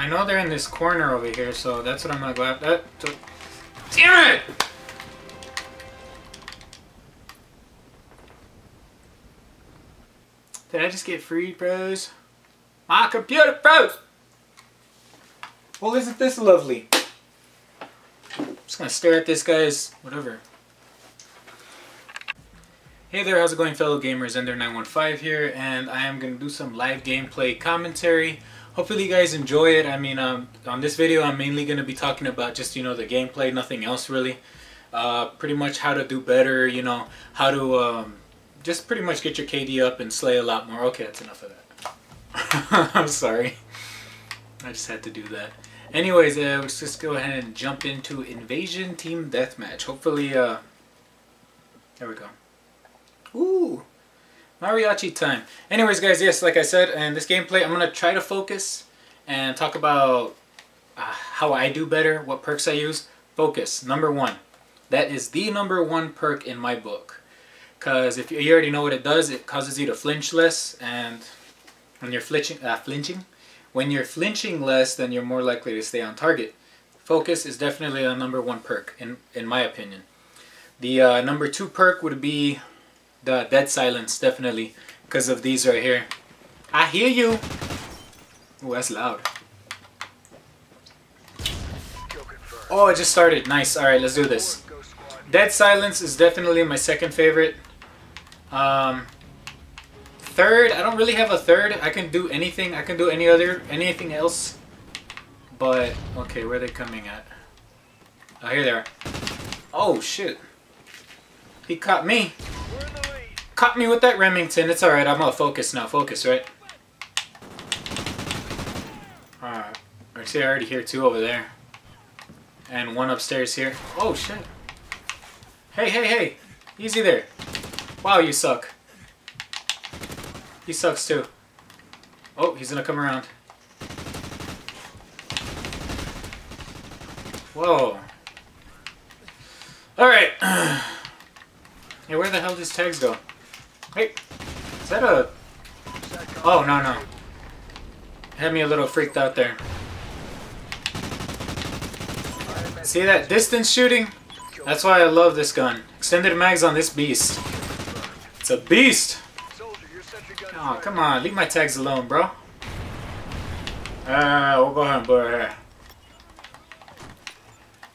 I know they're in this corner over here, so that's what I'm gonna go after. That, damn it! Did I just get freed, bros? My computer froze! Well, isn't this lovely? I'm just gonna stare at this guy's whatever. Hey there, how's it going fellow gamers? Ender915 here, and I am gonna do some live gameplay commentary. Hopefully you guys enjoy it. I mean, um, on this video I'm mainly gonna be talking about just, you know, the gameplay, nothing else really. Uh, pretty much how to do better, you know, how to um, just pretty much get your KD up and slay a lot more. Okay, that's enough of that. I'm sorry. I just had to do that. Anyways, uh, let's just go ahead and jump into Invasion Team Deathmatch. Hopefully, uh, there we go. Ooh, mariachi time. Anyways, guys, yes, like I said, in this gameplay, I'm going to try to focus and talk about uh, how I do better, what perks I use. Focus, number one. That is the number one perk in my book. Because if you already know what it does, it causes you to flinch less. And when you're flinching, uh, flinching, when you're flinching less, then you're more likely to stay on target. Focus is definitely a number one perk, in, in my opinion. The uh, number two perk would be the dead silence, definitely, because of these right here. I hear you! Oh, that's loud. Oh, it just started. Nice. Alright, let's do this. Dead Silence is definitely my second favorite. Um, third, I don't really have a third. I can do anything. I can do any other, anything else. But, okay, where are they coming at? Oh, here they are. Oh, shit. He caught me. Caught me with that Remington. It's alright. I'm gonna focus now. Focus, right? Alright. I see I already hear two over there. And one upstairs here. Oh, shit. Hey, hey, hey. Easy there. Wow, you suck. He sucks too. Oh, he's gonna come around. Whoa. Alright. hey, where the hell these tags go? Hey, is that a... Oh, no, no. Had me a little freaked out there. See that distance shooting? That's why I love this gun. Extended mags on this beast. It's a beast! Oh, come on. Leave my tags alone, bro. Uh, we'll go ahead and put here.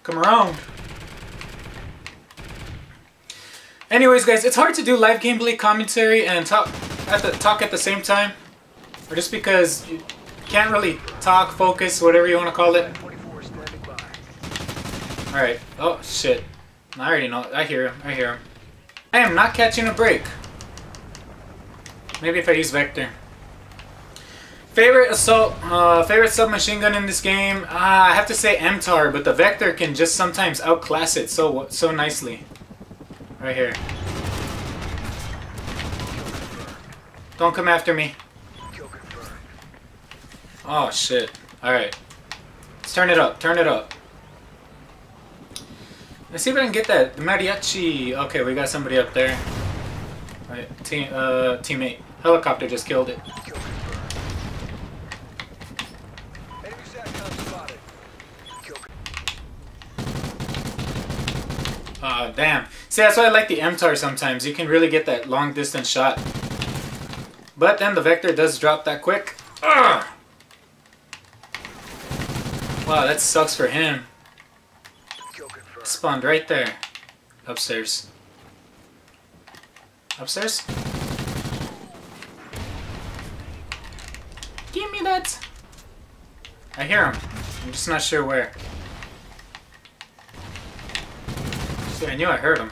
Come around. Anyways, guys, it's hard to do live gameplay commentary and talk at the talk at the same time, or just because you can't really talk, focus, whatever you want to call it. All right. Oh shit. I already know. I hear him. I hear him. I am not catching a break. Maybe if I use Vector. Favorite assault, uh, favorite submachine gun in this game? Uh, I have to say MTAR, but the Vector can just sometimes outclass it so so nicely. Right here. Don't come after me. Oh shit. Alright. Let's turn it up, turn it up. Let's see if I can get that. The mariachi. Okay, we got somebody up there. Right, team, uh, teammate. Helicopter just killed it. Uh, damn. See, that's why I like the MTAR sometimes. You can really get that long distance shot. But then the Vector does drop that quick. Ugh! Wow, that sucks for him. Spawned right there. Upstairs. Upstairs? Give me that! I hear him. I'm just not sure where. I knew I heard him.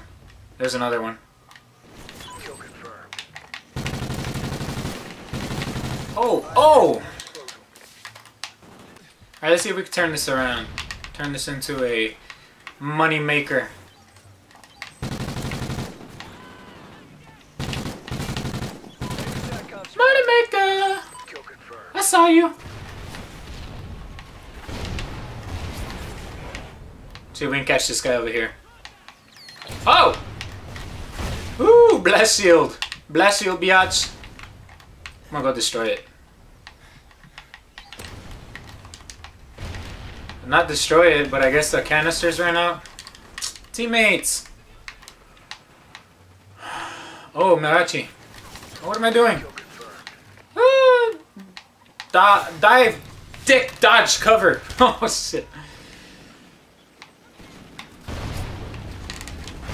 There's another one. Oh! Oh! Alright, let's see if we can turn this around. Turn this into a money maker. Money maker! I saw you. See if we can catch this guy over here. Oh! Ooh, blast shield. Blast shield, biatch. I'm gonna go destroy it. Not destroy it, but I guess the canisters ran out. Teammates! Oh, mariachi. What am I doing? Ah, dive! Dick! Dodge! Cover! Oh, shit.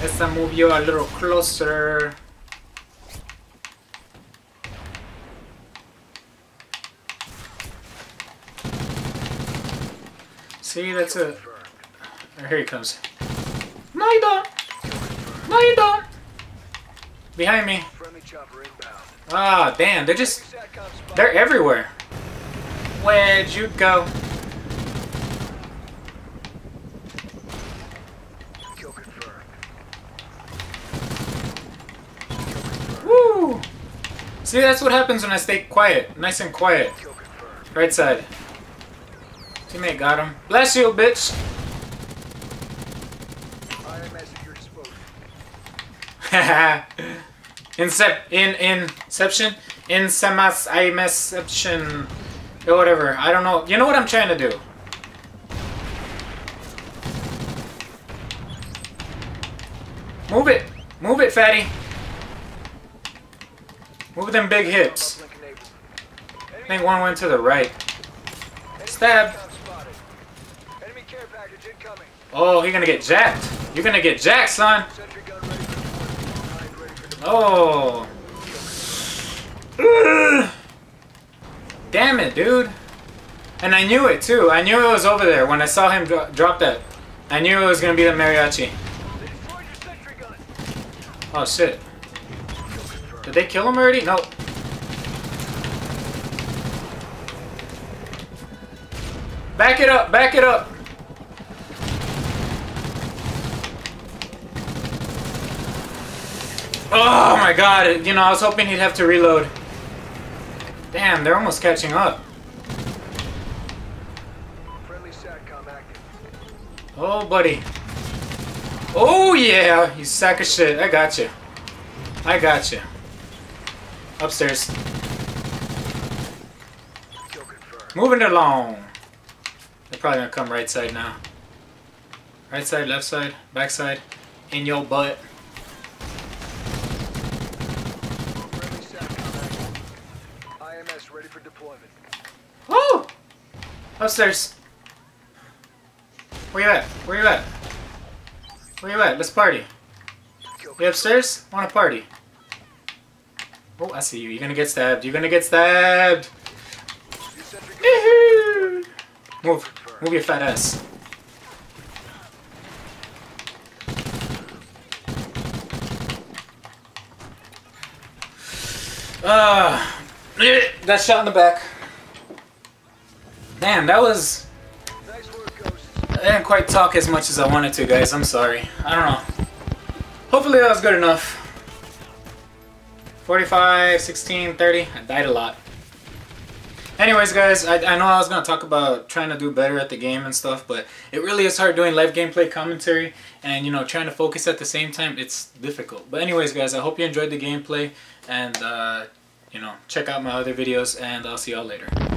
Let's move you a little closer. See, that's a... Oh, here he comes. No, you don't! No, you don't! Behind me. Ah, damn, they're just... They're everywhere. Where'd you go? Woo! See, that's what happens when I stay quiet. Nice and quiet. Right side. Teammate got him. Bless you, bitch! Incep in inception? Insemas imeception. Or eh, whatever. I don't know. You know what I'm trying to do. Move it! Move it, fatty! Move them big hips. I think one went to the right. Stab! Oh, he's gonna get jacked. You're gonna get jacked, son! Oh! Damn it, dude! And I knew it, too. I knew it was over there when I saw him dro drop that. I knew it was gonna be the mariachi. Oh, shit. Did they kill him already? No. Back it up! Back it up! Oh my god, you know, I was hoping he'd have to reload. Damn, they're almost catching up. Oh, buddy. Oh, yeah, you sack of shit. I got you. I got you. Upstairs. Moving along. They're probably gonna come right side now. Right side, left side, back side. In your butt. Oh! Upstairs. Where you at? Where you at? Where you at? Let's party. You upstairs? Want to party? Oh, I see you. You're gonna get stabbed. You're gonna get stabbed. Move. Move your fat ass. Ah. Uh, got shot in the back. Damn, that was... I didn't quite talk as much as I wanted to, guys. I'm sorry. I don't know. Hopefully that was good enough. 45, 16, 30. I died a lot. Anyways, guys, I, I know I was going to talk about trying to do better at the game and stuff, but it really is hard doing live gameplay commentary and, you know, trying to focus at the same time. It's difficult. But anyways, guys, I hope you enjoyed the gameplay and, uh, you know, check out my other videos and I'll see y'all later.